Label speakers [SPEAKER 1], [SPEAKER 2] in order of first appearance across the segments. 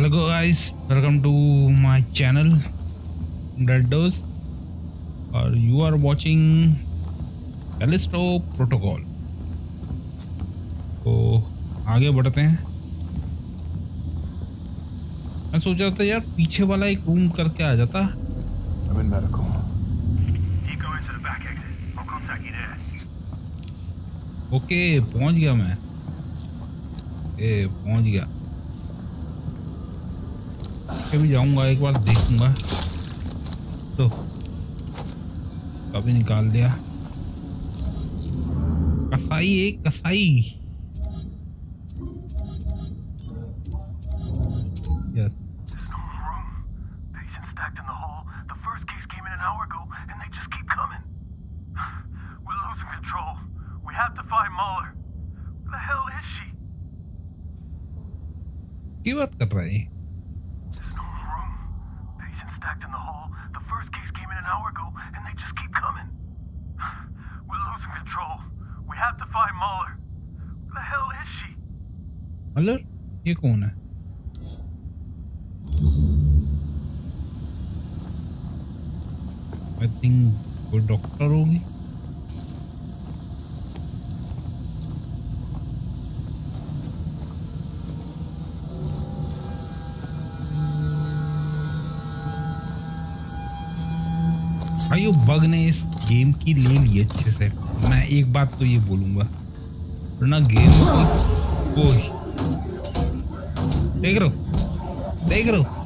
[SPEAKER 1] Hello guys welcome to my channel dead और you are watching Alisto protocol तो आगे बढ़ते हैं। मैं सोच रहा था यार पीछे वाला एक रूम करके आ जाता। ओके okay, पहुँच गया मैं। ए पहुँच गया। भी जाऊँगा एक बार देखूँगा तो कभी निकाल दिया कसाई एक कसाई
[SPEAKER 2] more room. Patients
[SPEAKER 1] ये कौन है? आई थिंक कोई डॉक्टर होगी। भाई, वो बग ने इस गेम की ले ली अच्छे से। मैं एक बात तो ये बोलूँगा। वरना गेम कोई देख रहे हो? देख रहे हो?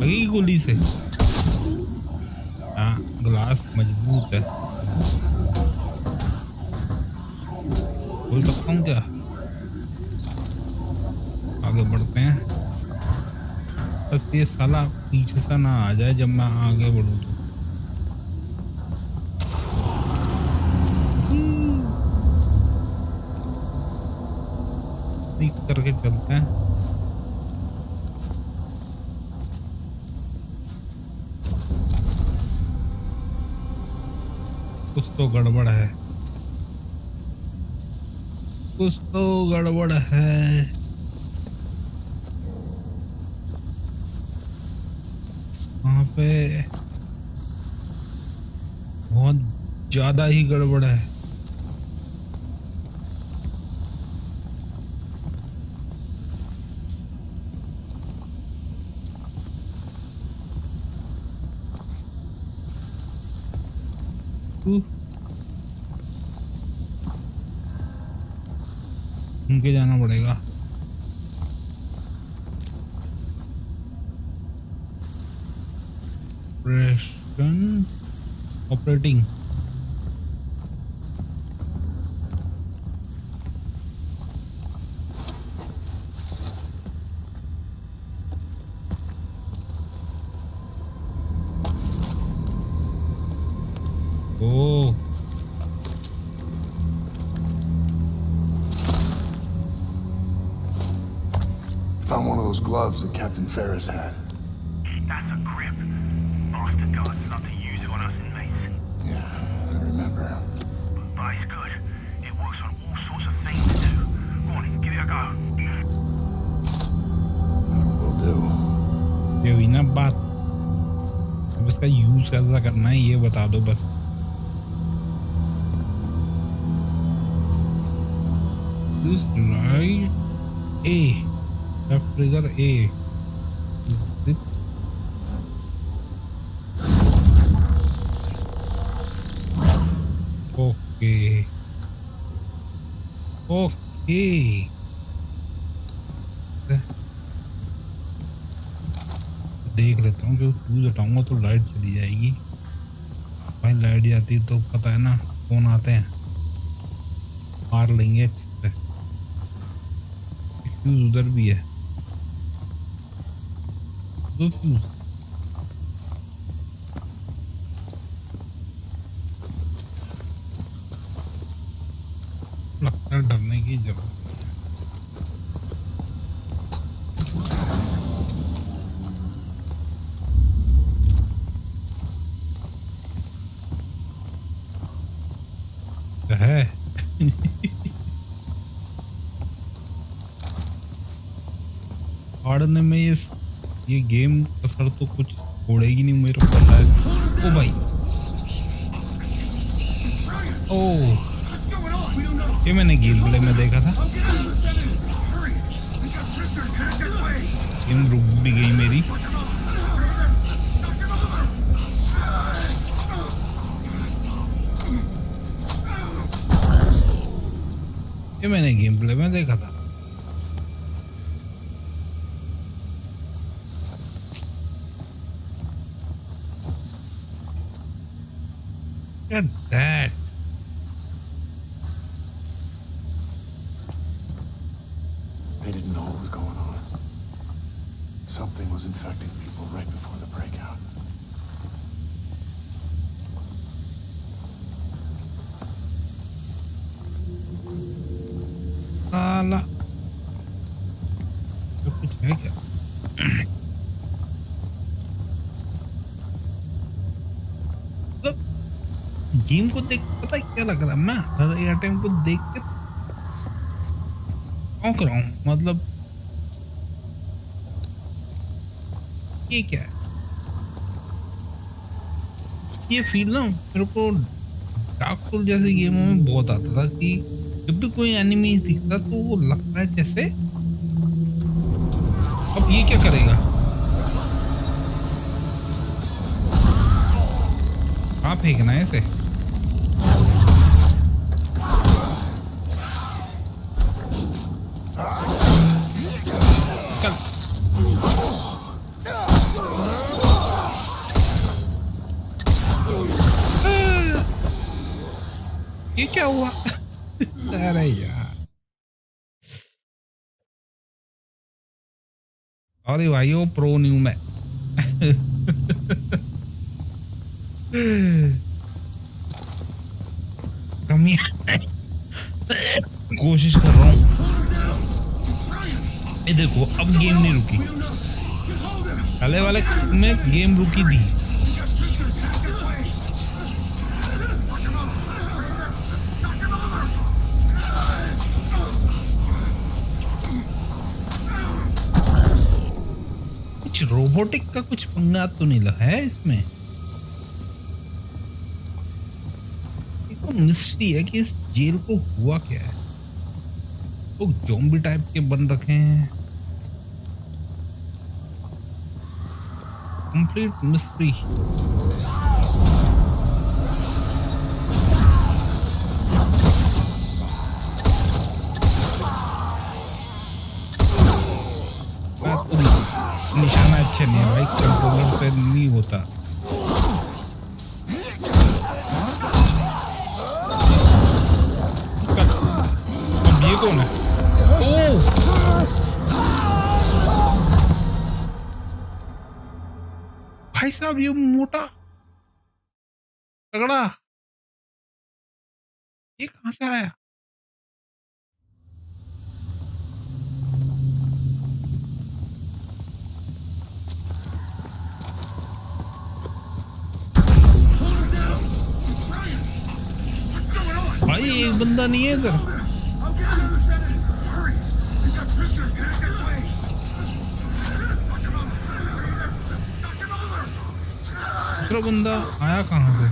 [SPEAKER 1] लगी गोली से। हाँ ग्लास मज़बूत है। खोल सकता हूँ क्या? आगे बढ़ते हैं। बस ये साला पीछे सा ना आ जाए जब मैं आगे बढ़ूँ तो ठीक करके चलते हैं। कुछ तो गड़बड़ है। कुछ तो गड़बड़ है। वहाँ पे बहुत ज़्यादा ही गड़बड़ है। उनके जाना पड़ेगा।
[SPEAKER 3] Operation operating gloves that Captain Ferris had.
[SPEAKER 2] That's a grip. Bastard guards love to use it on us inmates.
[SPEAKER 3] Yeah, I remember.
[SPEAKER 2] But it's good. It works on all sorts of things too. Go on, give it a go.
[SPEAKER 3] Will do.
[SPEAKER 1] ये हुई ना बात अब इसका use कैसा करना है ये बता दो बस This right A Trigger A. Okay. Okay. देख लेता हूँ क्योंकि फ्यूज हटाऊँगा तो लाइट चली जाएगी भाई लाइट जाती है तो पता है ना, कौन आते हैं मार लेंगे उधर भी है डरने की ज़रूरत नहीं है। है फाड़ने में ये ये गेम असर तो कुछ छोड़ेगी नहीं मेरे को पता है ओ भाई ओ ये मैंने गेम प्ले में देखा था। रुक भी गई मेरी। ये मैंने गेम प्ले में देखा था। at साला गेम को देख पता क्या लग रहा है? मैं एयर टाइम को देख के चौंक रहा हूँ। मतलब ये क्या है? ये फील ना मेरे को डार्क सोल जैसे गेमों में बहुत आता था कि जब भी कोई एनिमी दिखता तो वो लगता है जैसे अब ये क्या करेगा? कहाँ फेंकना है इसे। ये क्या हुआ? अरे यार। अरे भाई, वो प्रो न्यू में। कमी कोशिश कर रहा हूँ। ये देखो, अब गेम नहीं रुकी। पहले वाले में गेम रुकी थी। रोबोटिक का कुछ पंगा तो नहीं लगा है इसमें? एक तो मिस्ट्री है कि इस जेल को हुआ क्या है? लोग तो जोम्बी टाइप के बन रखे हैं। कंप्लीट मिस्ट्री बात कंट्रोलर नहीं होता। अब ये कौन है? भाई साहब, ये मोटा तगड़ा। ये कहाँ से आया? भाई एक बंदा नहीं है इधर
[SPEAKER 2] I'll get him to the Senate. Hurry. We've got prisoners headed this way. Dr. Muller. Dr. Muller.
[SPEAKER 1] दूसरा बंदा आया कहाँ से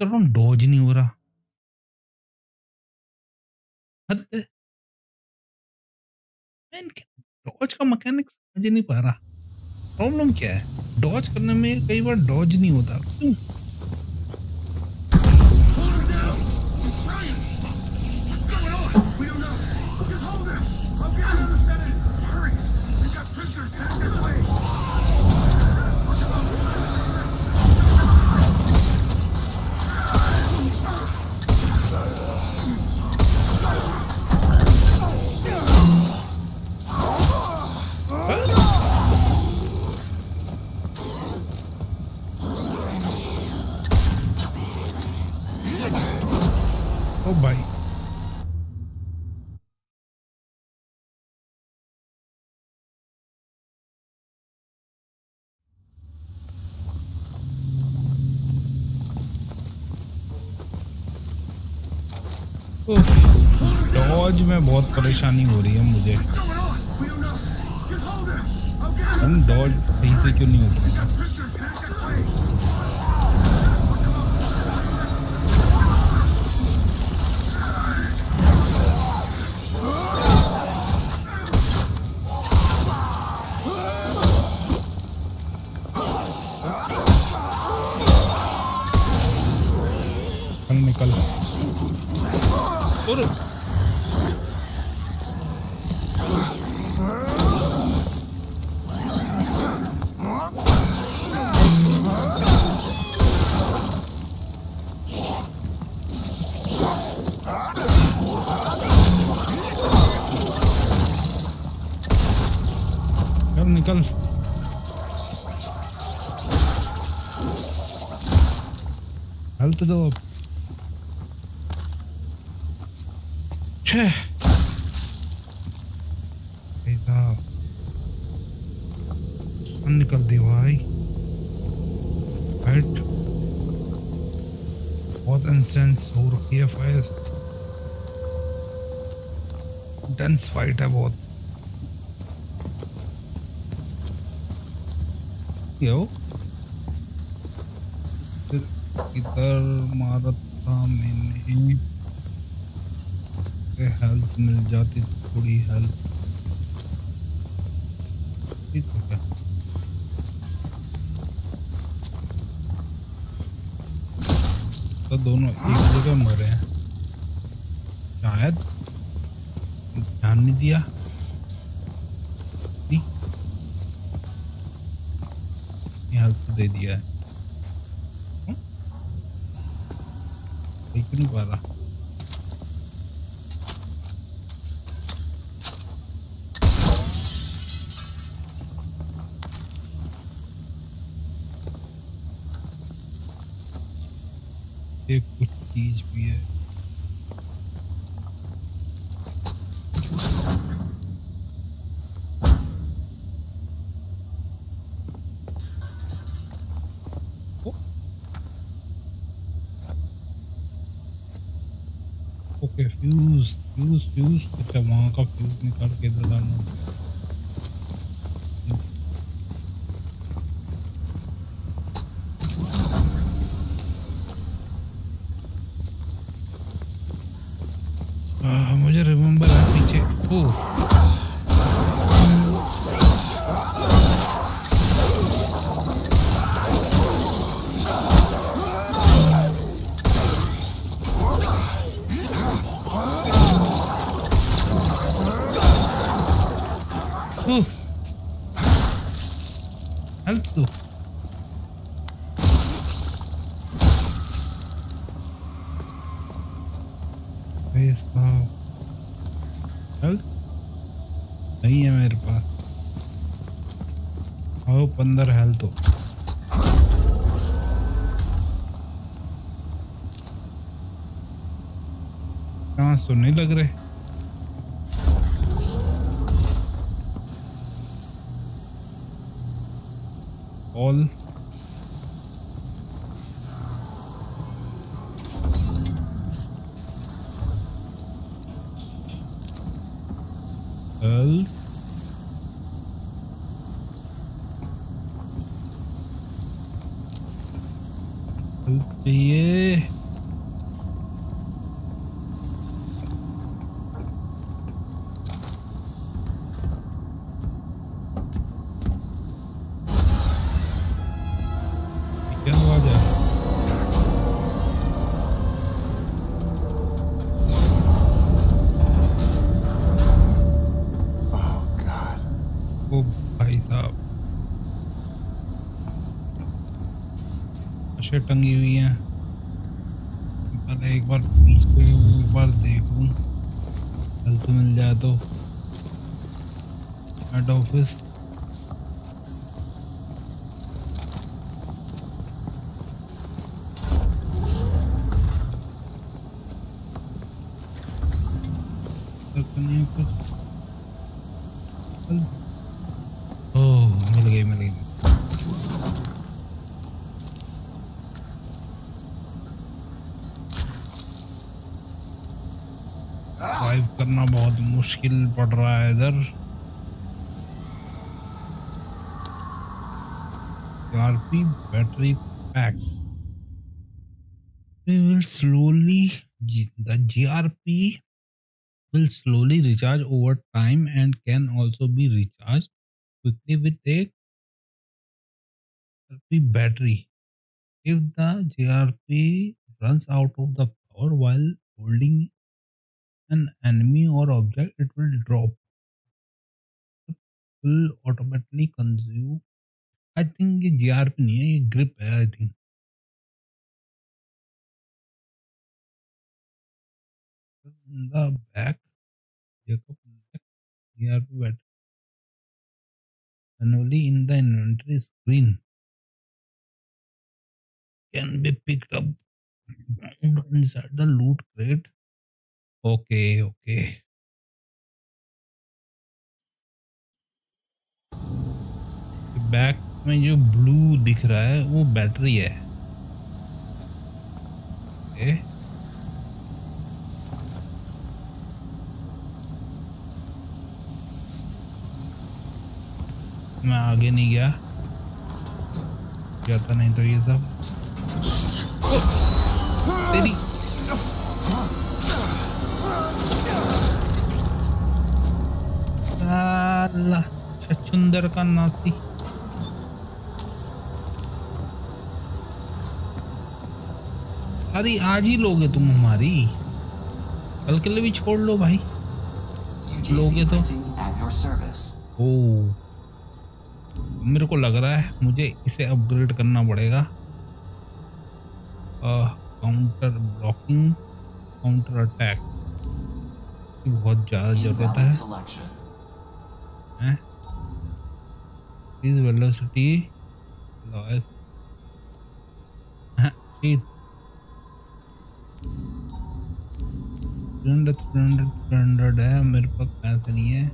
[SPEAKER 1] कर रहा हूँ, डोज नहीं हो रहा। डॉज का मैकेनिक समझ नहीं पा रहा। प्रॉब्लम क्या है? डॉज करने में कई बार डॉज नहीं होता। क्यों? डॉज में बहुत परेशानी हो रही है मुझे। हम डॉज सही से क्यों नहीं उठ और चल निकल हेल्थ दो अब छे भाई साहब कौन निकल दी भाई फाइट बहुत इंस्टेंस हो रखी है फाइट इंटेंस फाइट है बहुत यो फिर इधर मारा था मैंने हेल्थ मिल जाती थोड़ी हेल्थ। ठीक है तो दोनों एक जगह मरे हैं। शायद ध्यान नहीं दिया। नहीं हेल्थ दे दिया है? नहीं पा रहा एक कुछ चीज़ भी है ओ, ओके फ्यूज फ्यूज फ्यूज अच्छा वहाँ का फ्यूज निकाल के इधर डालना दो फेस हेल्थ नहीं है मेरे पास। आओ, पंद्रह हेल्थ हो सांस तो नहीं लग रहे? ऑल हेल्थ हेल्थ टंगी हुई है। पर एक बार उसके एक बार देखूँ। मिल जाए तो। हेड ऑफ़िस तो नहीं है कुछ ओह मिल गई मिल गई करना बहुत मुश्किल पड़ रहा है इधर। Scorpy battery pack will slowly the G R P will slowly recharge over time and can also be recharge quickly with a battery if the G R P run out of the power while holding an enemy or object it will drop it will automatically consume i think ये grp नहीं है ये grip है i think in the back jacob next grp battery manually in the inventory screen can be picked up found inside the loot crate okay okay back में जो blue दिख रहा है, वो बैटरी है। okay. मैं आगे नहीं गया। जाता नहीं तो ये सब। तेरी साला छछुंदर का नाती अरे आज ही लोगे तुम हमारी। कल के लिए भी छोड़ लो भाई। लोगे तो। ओ मेरे को लग रहा है मुझे इसे अपग्रेड करना पड़ेगा। काउंटर ब्लॉकिंग काउंटर अटैक की बहुत ज़्यादा ज़रूरत है। है। मेरे पास पैसे नहीं है।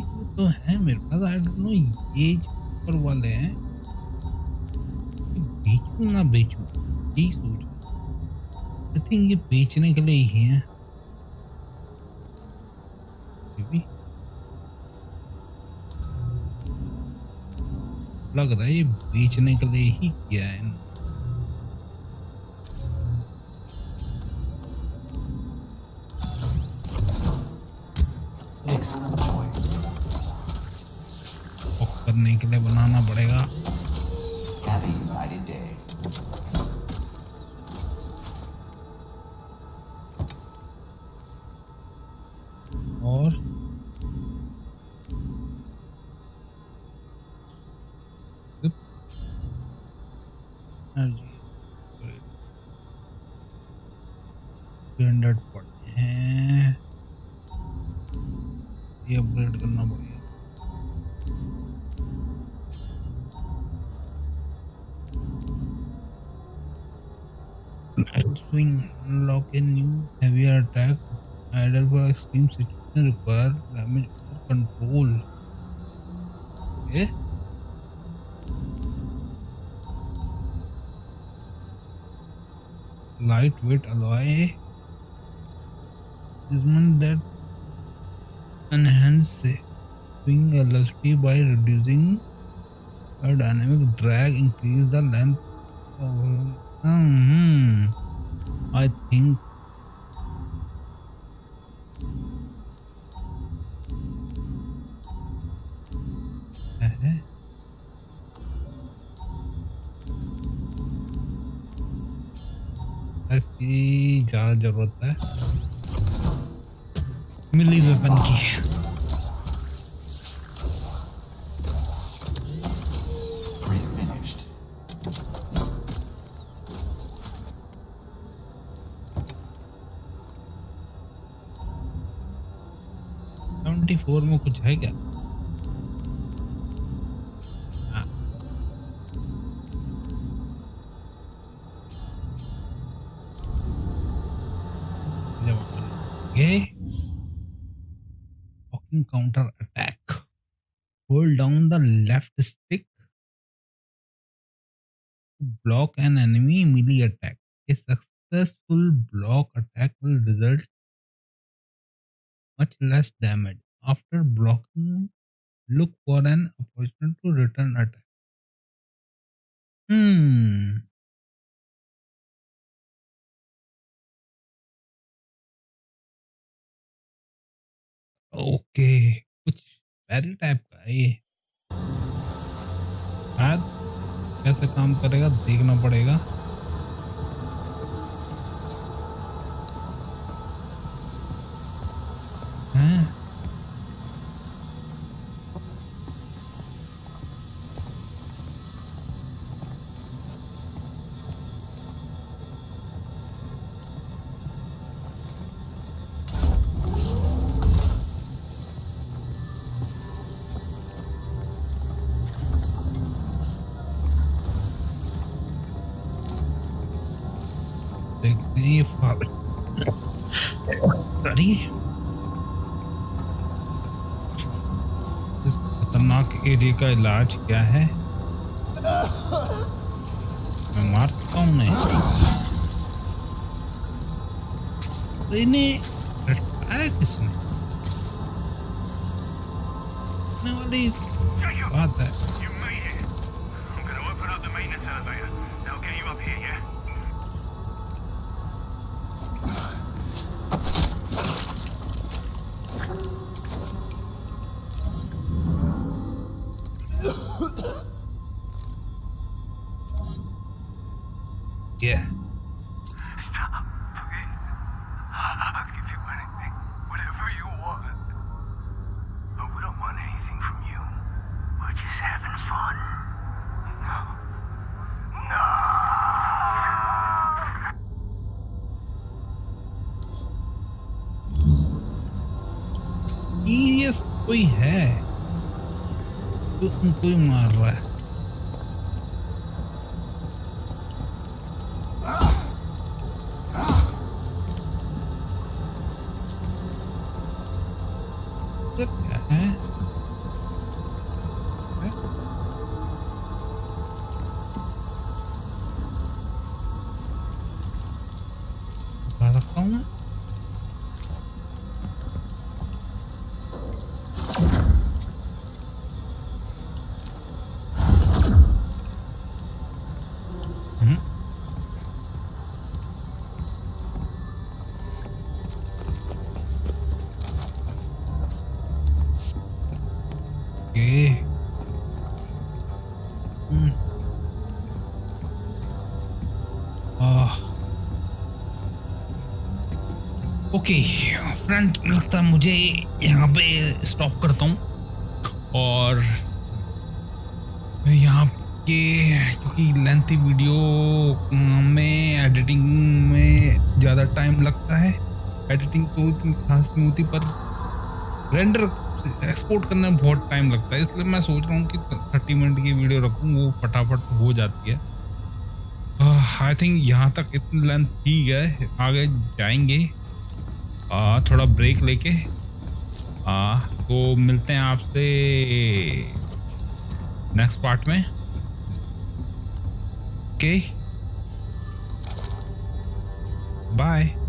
[SPEAKER 1] को तो है मेरे पास आई डोंट नो ये ऊपर वाले हैं ना बेचूं, यही सोच आई थिंक ये बेचने के लिए ही है। लग रहा है ये बेचने के लिए ही किया है? करने के लिए बनाना पड़ेगा। Swing unlock a new heavier attack either for extreme situation require damage control. Okay. Lightweight alloy. Is one that enhance swing velocity by reducing a dynamic drag increase the length of Hmm. I think. ज़्यादा ज़रूरत है मिली weapon की an enemy melee attack A successful block attack will result much less damage. After blocking, look for an opportunity to return attack. Hmm. Okay कुछ parry type का ये कैसे काम करेगा देखना पड़ेगा। हैं? ये फादर सॉरी इस खतरनाक एरिया का इलाज क्या है? मैं मार सकता हूँ तो इन्हें किसने? वाली बात है।
[SPEAKER 2] Yeah. Stop, please. I'll give you anything, whatever you want. But we don't want anything from you. We're just having fun. No. No!
[SPEAKER 1] Yes, we have. Tudo muito mal. मार ओके फ्रेंड लगता है मुझे, यहाँ पे stop करता हूँ। और यहाँ के, क्योंकि लेंथी वीडियो में एडिटिंग में ज़्यादा टाइम लगता है। एडिटिंग तो इतनी खास नहीं होती, पर रेंडर एक्सपोर्ट करने में बहुत टाइम लगता है। इसलिए मैं सोच रहा हूँ कि थर्टी मिनट की वीडियो रखूँ, वो फटाफट हो जाती है। आई थिंक यहाँ तक इतनी लेंथ ठीक है आगे जाएँगे। आ, थोड़ा ब्रेक लेके। तो मिलते हैं आपसे नेक्स्ट पार्ट में। Okay bye